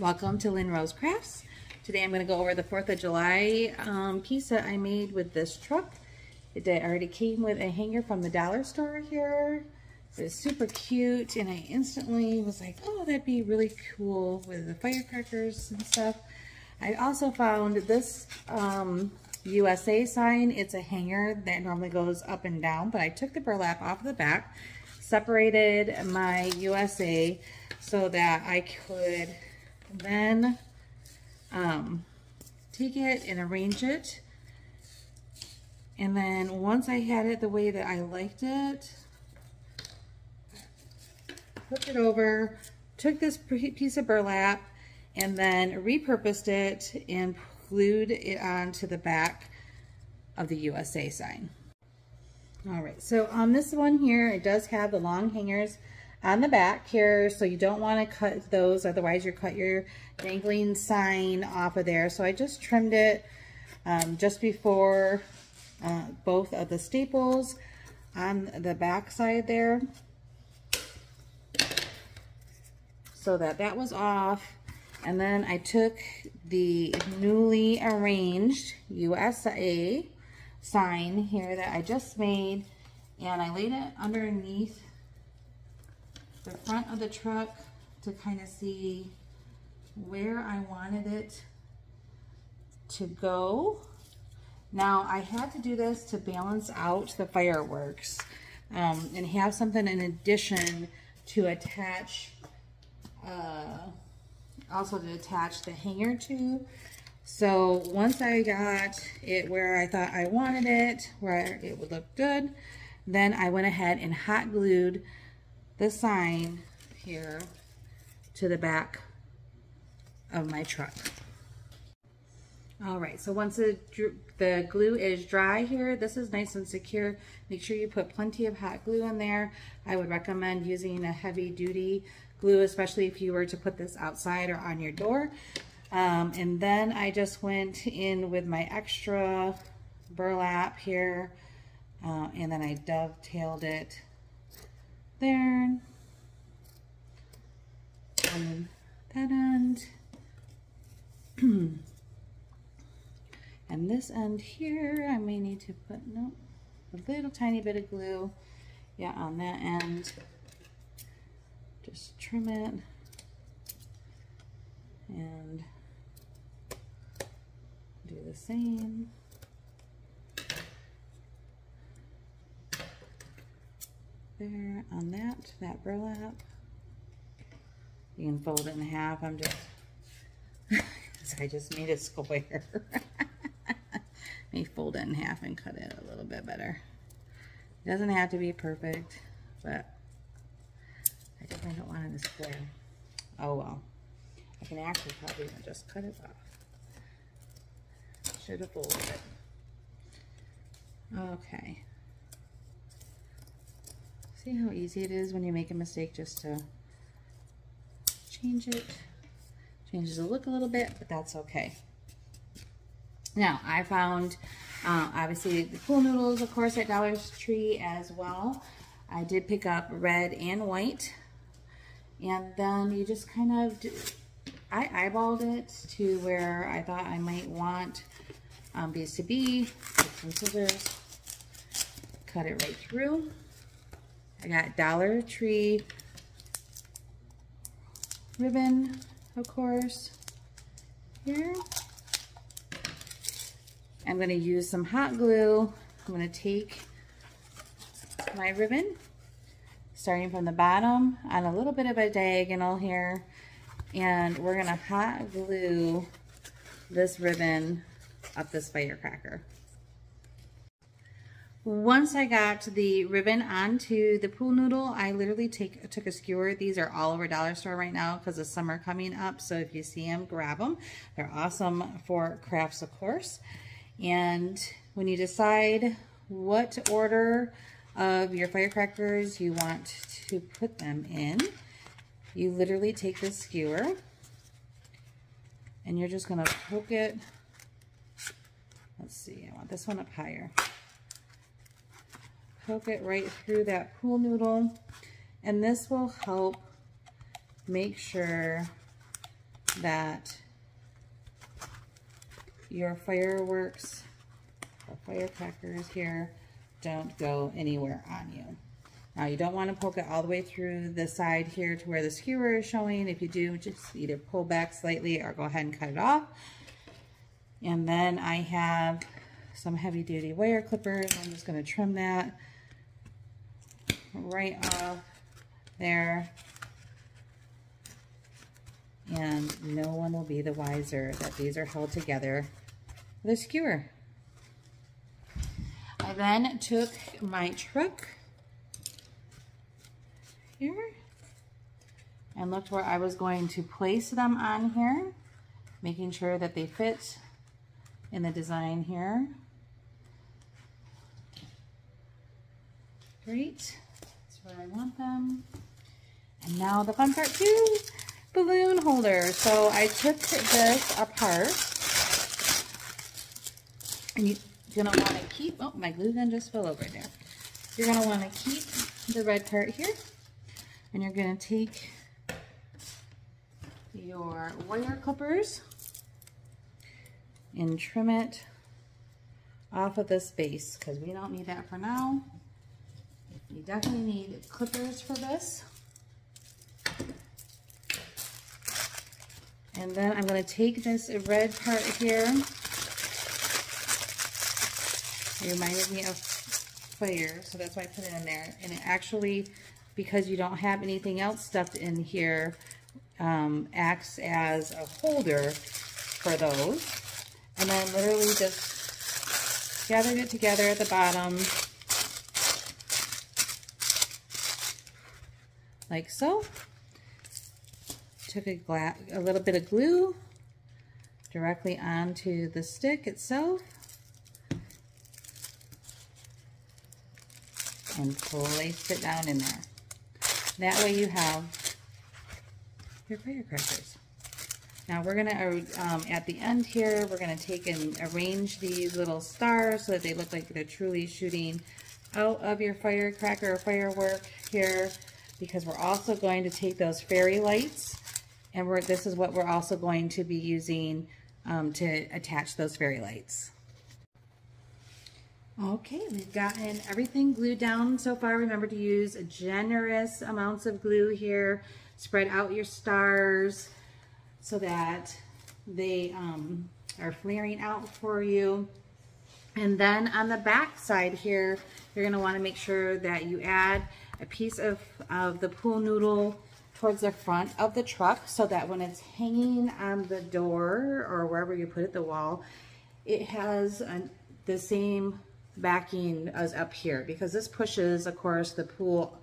Welcome to Lynn Rose Crafts. Today I'm going to go over the 4th of July um, piece that I made with this truck. It already came with a hanger from the dollar store here. It's super cute and I instantly was like, oh, that'd be really cool with the firecrackers and stuff. I also found this um, USA sign. It's a hanger that normally goes up and down, but I took the burlap off the back, separated my USA so that I could then um, take it and arrange it. And then once I had it the way that I liked it, flipped it over, took this piece of burlap, and then repurposed it and glued it onto the back of the USA sign. All right, so on this one here, it does have the long hangers on the back here, so you don't want to cut those, otherwise you cut your dangling sign off of there. So I just trimmed it um, just before uh, both of the staples on the back side there. So that that was off. And then I took the newly arranged USA sign here that I just made and I laid it underneath the front of the truck to kind of see where I wanted it to go. Now I had to do this to balance out the fireworks um, and have something in addition to attach, uh, also to attach the hanger to. So once I got it where I thought I wanted it, where it would look good, then I went ahead and hot glued the sign here to the back of my truck. All right, so once the, the glue is dry here, this is nice and secure. Make sure you put plenty of hot glue in there. I would recommend using a heavy duty glue, especially if you were to put this outside or on your door. Um, and then I just went in with my extra burlap here, uh, and then I dovetailed it there. And that end. and this end here, I may need to put, no, a little tiny bit of glue. Yeah, on that end. Just trim it. And do the same. There on that, that burlap. You can fold it in half. I'm just, I just made a square. Let me fold it in half and cut it a little bit better. It doesn't have to be perfect, but I definitely don't want it a square. Oh well. I can actually probably just cut it off. Should have folded it. Okay. See how easy it is when you make a mistake just to change it. Changes the look a little bit, but that's okay. Now, I found, uh, obviously, the pool noodles, of course, at Dollar Tree as well. I did pick up red and white. And then you just kind of, do, I eyeballed it to where I thought I might want um, these to be. Take some scissors, cut it right through. I got Dollar Tree ribbon, of course, here. I'm to use some hot glue. I'm to take my ribbon, starting from the bottom on a little bit of a diagonal here, and we're to hot glue this ribbon up this firecracker. Once I got the ribbon onto the pool noodle, I literally take took a skewer. These are all over Dollar Store right now because of summer coming up. So if you see them, grab them. They're awesome for crafts, of course. And when you decide what order of your firecrackers you want to put them in, you literally take this skewer and you're just going to poke it. Let's see, I want this one up higher poke it right through that pool noodle. And this will help make sure that your fireworks or firecrackers here don't go anywhere on you. Now you don't want to poke it all the way through the side here to where the skewer is showing. If you do, just either pull back slightly or go ahead and cut it off. And then I have some heavy duty wire clippers. I'm just going to trim that right off there. And no one will be the wiser that these are held together with a skewer. I then took my truck here and looked where I was going to place them on here, making sure that they fit in the design here. Great, where I want them. And now the fun part two, balloon holder. So I took this apart and you're gonna wanna keep, oh, my glue gun just fell over there. You're gonna wanna keep the red part here and you're gonna take your wire clippers and trim it off of this base because we don't need that for now. You definitely need clippers for this. And then I'm going to take this red part here. It reminded me of fire, so that's why I put it in there. And it actually, because you don't have anything else stuffed in here, um, acts as a holder for those. And then literally just gathered it together at the bottom. Like so took a, a little bit of glue directly onto the stick itself and placed it down in there. That way you have your firecrackers. Now we're going to, um, at the end here, we're going to take and arrange these little stars so that they look like they're truly shooting out of your firecracker or firework here because we're also going to take those fairy lights and we're, this is what we're also going to be using um, to attach those fairy lights. Okay, we've gotten everything glued down so far. Remember to use generous amounts of glue here. Spread out your stars so that they um, are flaring out for you. And then on the back side here, you're gonna wanna make sure that you add a piece of, of the pool noodle towards the front of the truck so that when it's hanging on the door or wherever you put it, the wall, it has an, the same backing as up here. Because this pushes, of course, the pool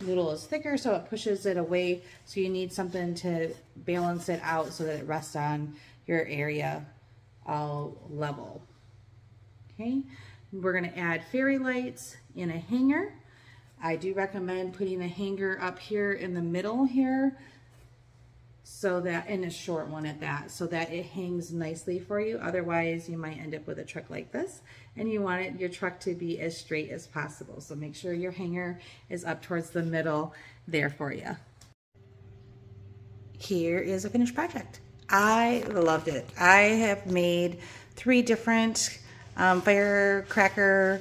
noodle is thicker so it pushes it away. So you need something to balance it out so that it rests on your area all level. Okay, we're going to add fairy lights in a hanger I do recommend putting a hanger up here in the middle here so that, and a short one at that, so that it hangs nicely for you. Otherwise, you might end up with a truck like this, and you want it, your truck to be as straight as possible. So make sure your hanger is up towards the middle there for you. Here is a finished project. I loved it. I have made three different um, firecracker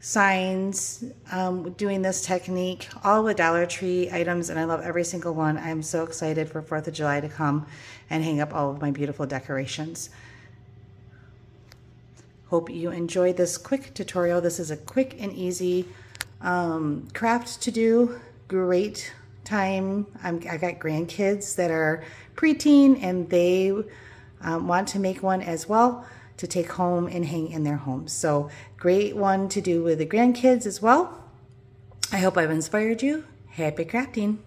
signs um, doing this technique, all with Dollar Tree items, and I love every single one. I'm so excited for 4th of July to come and hang up all of my beautiful decorations. Hope you enjoyed this quick tutorial. This is a quick and easy um, craft to do. Great time. I'm, I got grandkids that are preteen and they um, want to make one as well to take home and hang in their homes. So great one to do with the grandkids as well. I hope I've inspired you. Happy crafting.